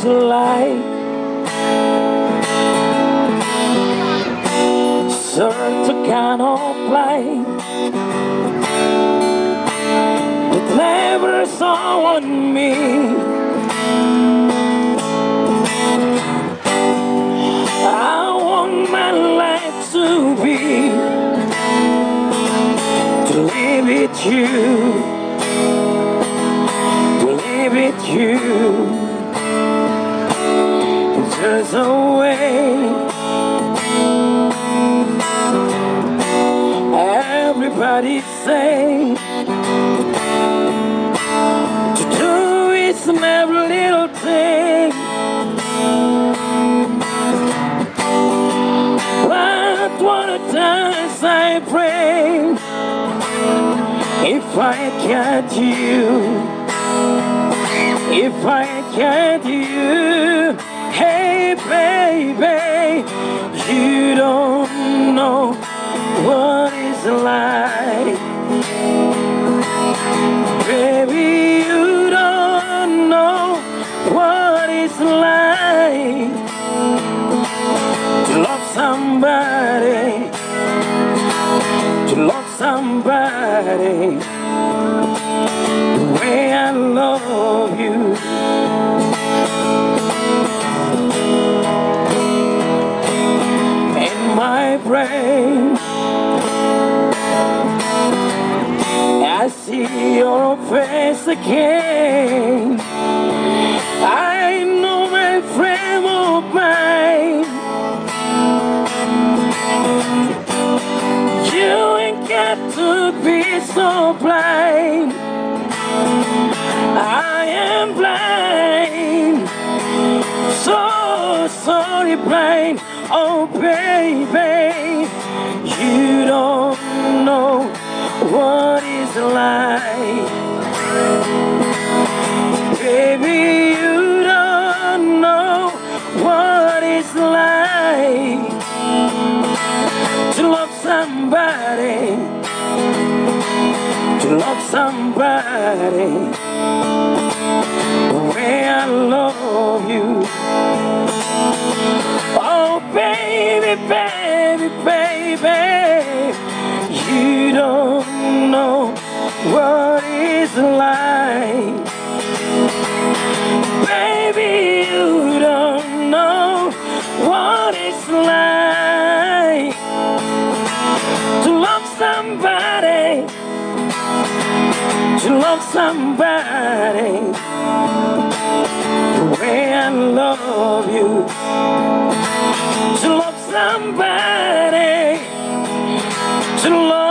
is like Search to of play It never saw on me. I want my life to be To live with you live you there's a way. Everybody say To do is every little thing. But what a times I pray If I get you If I get you baby, you don't know what it's like. Baby, you don't know what it's like To love somebody To love somebody. The way I in my. I see your face again. I know my frame of mind. You ain't got to be so blind. I am blind. So sorry, blind. Oh, baby, you don't know what it's like. Baby, you don't know what it's like to love somebody, to love somebody the way I love you. Baby, baby, baby, you don't know what it's like. Baby, you don't know what it's like to love somebody, to love somebody somebody, to love.